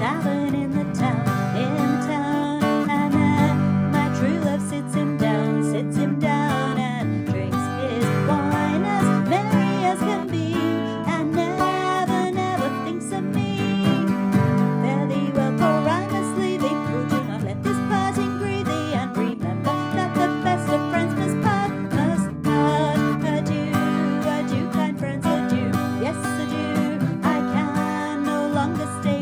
tavern in the town. In town, I met my true love. Sits him down, sits him down, and drinks his wine as merry as can be. And never, never thinks of me. Fare thee well, for I must leave thee. Oh, do not let this parting grieve thee. And remember that the best of friends must part, must part. Adieu, adieu, kind friends, adieu. Yes, adieu. I can no longer stay.